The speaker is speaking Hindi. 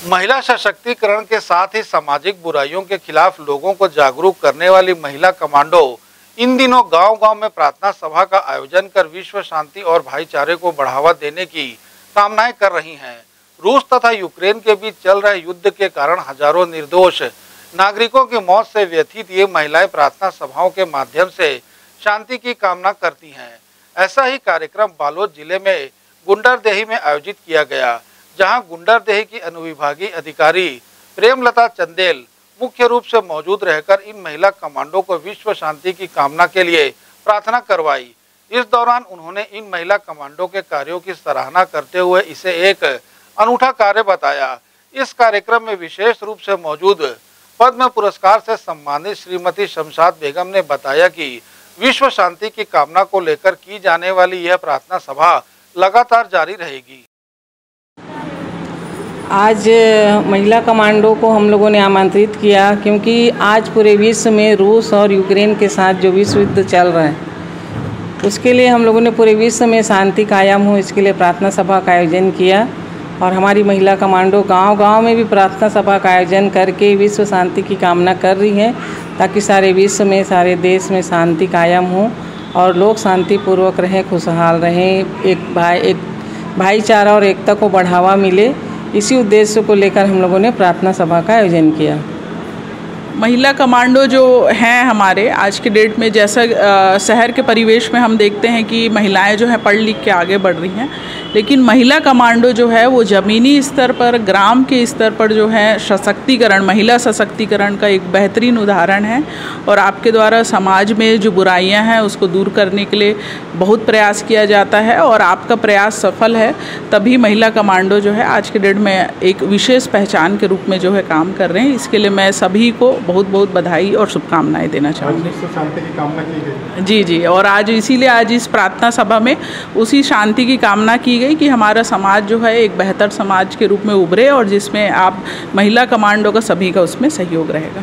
महिला सशक्तिकरण के साथ ही सामाजिक बुराइयों के खिलाफ लोगों को जागरूक करने वाली महिला कमांडो इन दिनों गांव-गांव में प्रार्थना सभा का आयोजन कर विश्व शांति और भाईचारे को बढ़ावा देने की कामनाएँ कर रही हैं। रूस तथा यूक्रेन के बीच चल रहे युद्ध के कारण हज़ारों निर्दोष नागरिकों की मौत से व्यथित ये महिलाएँ प्रार्थना सभाओं के माध्यम से शांति की कामना करती हैं। ऐसा ही कार्यक्रम बालोद ज़िले में गुंडरदेही में आयोजित किया गया। जहाँ गुंडरदेही की अनुविभागीय अधिकारी प्रेमलता चंदेल मुख्य रूप से मौजूद रहकर इन महिला कमांडो को विश्व शांति की कामना के लिए प्रार्थना करवाई। इस दौरान उन्होंने इन महिला कमांडो के कार्यों की सराहना करते हुए इसे एक अनूठा कार्य बताया। इस कार्यक्रम में विशेष रूप से मौजूद पद्म पुरस्कार से सम्मानित श्रीमती शमशाद बेगम ने बताया कि विश्व शांति की कामना को लेकर की जाने वाली यह प्रार्थना सभा लगातार जारी रहेगी। आज महिला कमांडो को हम लोगों ने आमंत्रित किया क्योंकि आज पूरे विश्व में रूस और यूक्रेन के साथ जो विश्व युद्ध चल रहा है, उसके लिए हम लोगों ने पूरे विश्व में शांति कायम हो, इसके लिए प्रार्थना सभा का आयोजन किया। और हमारी महिला कमांडो गांव-गांव में भी प्रार्थना सभा का आयोजन करके विश्व शांति की कामना कर रही हैं, ताकि सारे विश्व में, सारे देश में शांति कायम हो और लोग शांतिपूर्वक रहें, खुशहाल रहें, एक भाई, एक भाईचारा और एकता को बढ़ावा मिले। इसी उद्देश्य को लेकर हम लोगों ने प्रार्थना सभा का आयोजन किया। महिला कमांडो जो हैं हमारे, आज के डेट में जैसा शहर के परिवेश में हम देखते हैं कि महिलाएँ जो हैं पढ़ लिख के आगे बढ़ रही हैं। लेकिन महिला कमांडो जो है वो ज़मीनी स्तर पर ग्राम के स्तर पर जो है सशक्तिकरण महिला सशक्तिकरण का एक बेहतरीन उदाहरण है। और आपके द्वारा समाज में जो बुराइयाँ हैं उसको दूर करने के लिए बहुत प्रयास किया जाता है और आपका प्रयास सफल है तभी महिला कमांडो जो है आज के डेट में एक विशेष पहचान के रूप में जो है काम कर रहे हैं। इसके लिए मैं सभी को बहुत बहुत बधाई और शुभकामनाएँ देना चाहूँगी। की की जी जी। और आज इसीलिए आज इस प्रार्थना सभा में उसी शांति की कामना की गई कि हमारा समाज जो है एक बेहतर समाज के रूप में उभरे और जिसमें आप महिला कमांडो का सभी का उसमें सहयोग रहेगा।